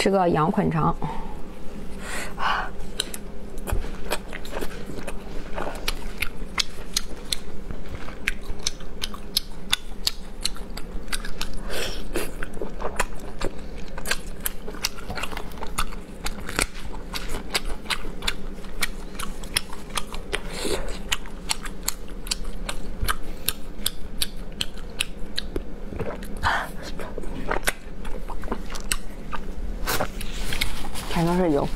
吃个羊捆肠。有。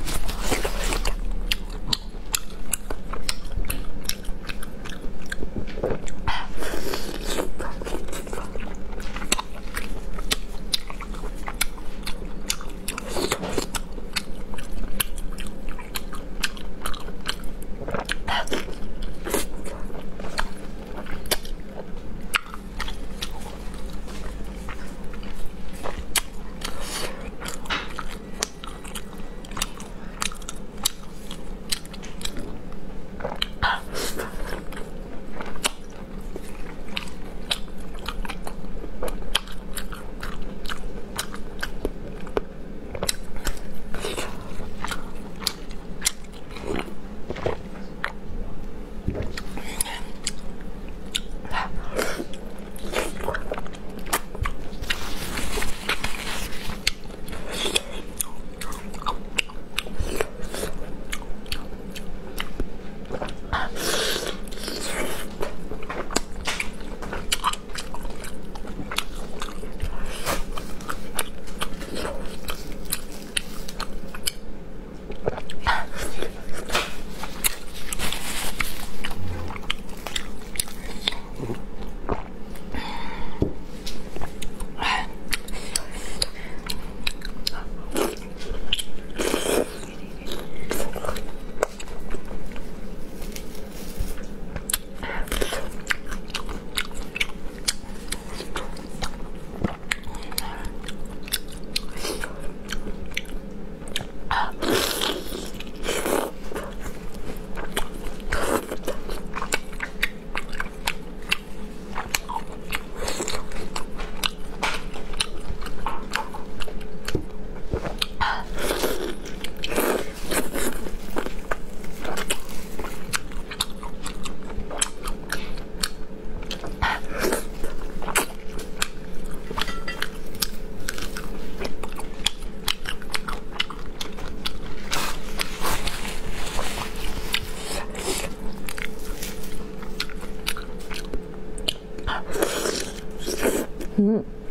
嗯。